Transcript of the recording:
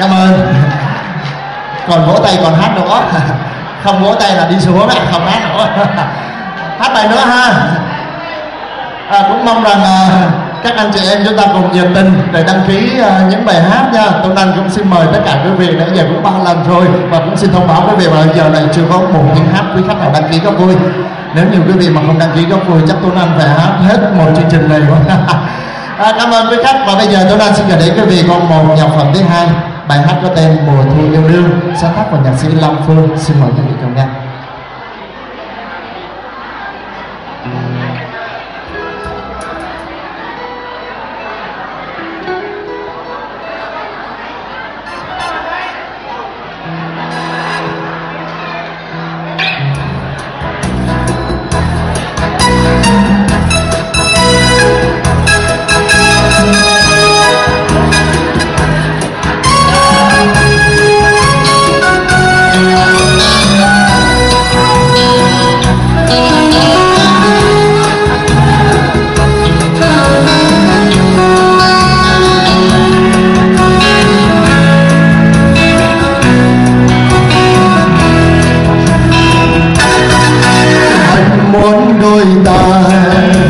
cảm ơn. Còn vỗ tay còn hát nữa. Không vỗ tay là đi xuống không hát nữa. Hát bài nữa ha. À, cũng mong rằng à, các anh chị em chúng ta cùng nhiệt tình để đăng ký à, những bài hát nha. Tuấn Anh cũng xin mời tất cả quý vị nãy giờ cũng ba lần rồi và cũng xin thông báo quý vị là giờ này chưa có một tiếng hát quý khách nào đăng ký góp vui. Nếu nhiều quý vị mà không đăng ký góp vui chắc Tuấn Anh phải hát hết một chương trình này quá à, cảm ơn quý khách. Và bây giờ Tuấn Anh xin gửi đến quý vị con một nhạc phẩm thứ hai bài hát có tên mùa thu yêu đương. Sáng tác của nhạc sĩ Long Phương. Xin mời quý vị cùng nghe. Ta